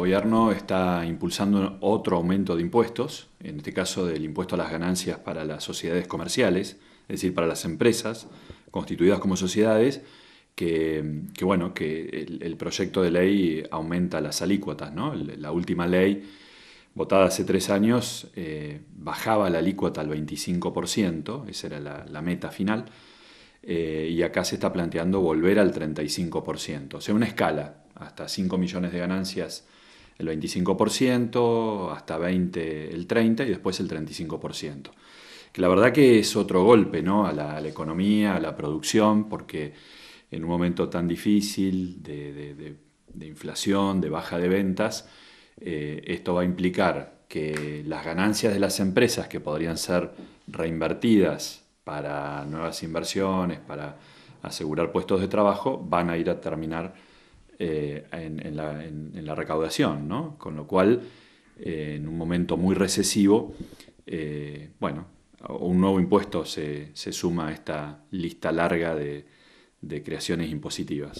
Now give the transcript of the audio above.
gobierno está impulsando otro aumento de impuestos, en este caso del impuesto a las ganancias para las sociedades comerciales, es decir, para las empresas constituidas como sociedades, que, bueno, que el, proyecto de ley aumenta las alícuotas. La última ley, votada hace tres años, eh, bajaba la alícuota al 25%, esa era la, meta final, eh, y acá se está planteando volver al 35%, o sea, una escala, hasta 5 millones de ganancias el 25%, hasta 20 el 30% y después el 35%. Que la verdad que es otro golpe ¿no? a, la, economía, a la producción, porque en un momento tan difícil de, inflación, de baja de ventas, eh, esto va a implicar que las ganancias de las empresas que podrían ser reinvertidas para nuevas inversiones, para asegurar puestos de trabajo, van a ir a terminar eh, en, la, recaudación, ¿no? Con lo cual, eh, en un momento muy recesivo, eh, bueno, un nuevo impuesto se, suma a esta lista larga de creaciones impositivas.